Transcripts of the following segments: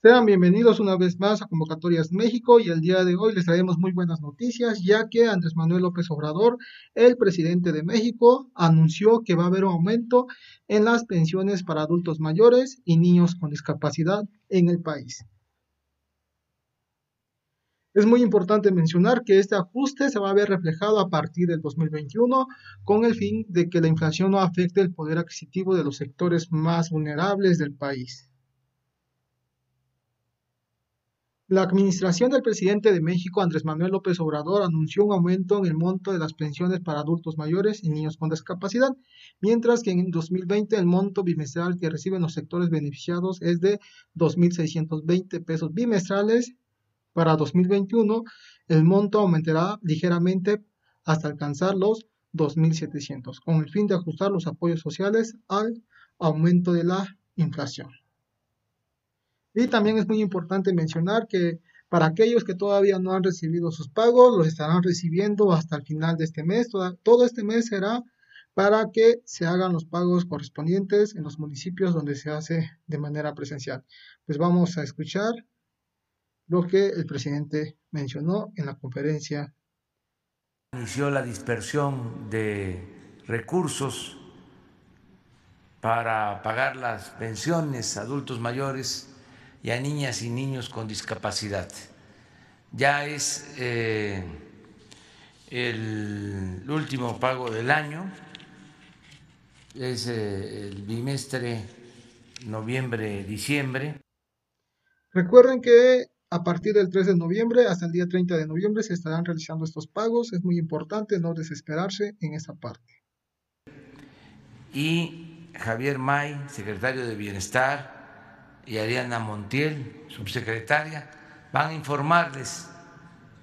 Sean bienvenidos una vez más a Convocatorias México y el día de hoy les traemos muy buenas noticias ya que Andrés Manuel López Obrador, el presidente de México, anunció que va a haber un aumento en las pensiones para adultos mayores y niños con discapacidad en el país. Es muy importante mencionar que este ajuste se va a ver reflejado a partir del 2021 con el fin de que la inflación no afecte el poder adquisitivo de los sectores más vulnerables del país. La administración del presidente de México, Andrés Manuel López Obrador, anunció un aumento en el monto de las pensiones para adultos mayores y niños con discapacidad, mientras que en 2020 el monto bimestral que reciben los sectores beneficiados es de 2.620 pesos bimestrales. Para 2021 el monto aumentará ligeramente hasta alcanzar los 2.700, con el fin de ajustar los apoyos sociales al aumento de la inflación. Y también es muy importante mencionar que para aquellos que todavía no han recibido sus pagos, los estarán recibiendo hasta el final de este mes. todo este mes será para que se hagan los pagos correspondientes en los municipios donde se hace de manera presencial. Pues vamos a escuchar lo que el presidente mencionó en la conferencia. Inició la dispersión de recursos para pagar las pensiones a adultos mayores y a niñas y niños con discapacidad. Ya es eh, el último pago del año, es eh, el bimestre noviembre-diciembre. Recuerden que a partir del 3 de noviembre hasta el día 30 de noviembre se estarán realizando estos pagos. Es muy importante no desesperarse en esa parte. Y Javier May, secretario de Bienestar, y Ariana Montiel, subsecretaria, van a informarles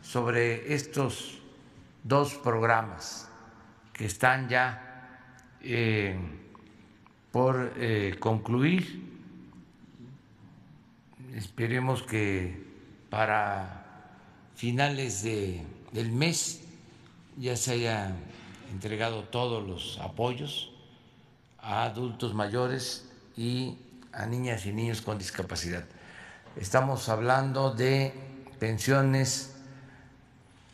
sobre estos dos programas que están ya eh, por eh, concluir. Esperemos que para finales del mes ya se hayan entregado todos los apoyos a adultos mayores y a niñas y niños con discapacidad. Estamos hablando de pensiones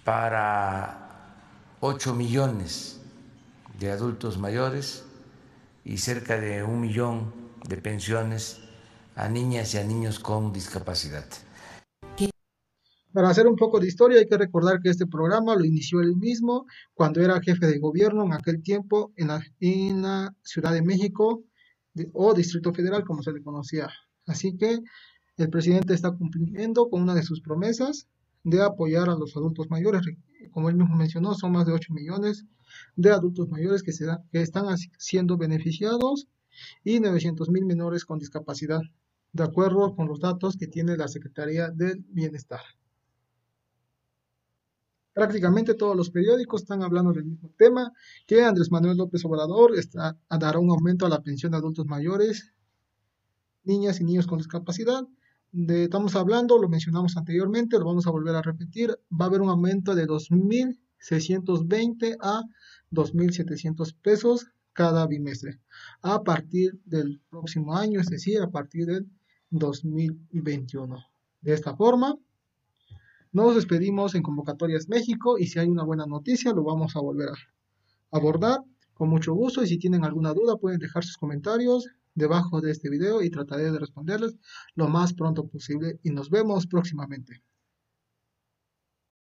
para 8 millones de adultos mayores y cerca de un millón de pensiones a niñas y a niños con discapacidad. Para hacer un poco de historia hay que recordar que este programa lo inició él mismo cuando era jefe de gobierno en aquel tiempo en en la Ciudad de México o Distrito Federal, como se le conocía. Así que el presidente está cumpliendo con una de sus promesas de apoyar a los adultos mayores. Como él mismo mencionó, son más de 8 millones de adultos mayores que, se que están siendo beneficiados y 900 mil menores con discapacidad, de acuerdo con los datos que tiene la Secretaría del Bienestar. Prácticamente todos los periódicos están hablando del mismo tema, que Andrés Manuel López Obrador está, dará un aumento a la pensión de adultos mayores, niñas y niños con discapacidad. De, estamos hablando, lo mencionamos anteriormente, lo vamos a volver a repetir, va a haber un aumento de 2.620 a 2.700 pesos cada bimestre a partir del próximo año, es decir, a partir del 2021. De esta forma, nos despedimos en Convocatorias México y si hay una buena noticia lo vamos a volver a abordar con mucho gusto y si tienen alguna duda pueden dejar sus comentarios debajo de este video y trataré de responderles lo más pronto posible y nos vemos próximamente.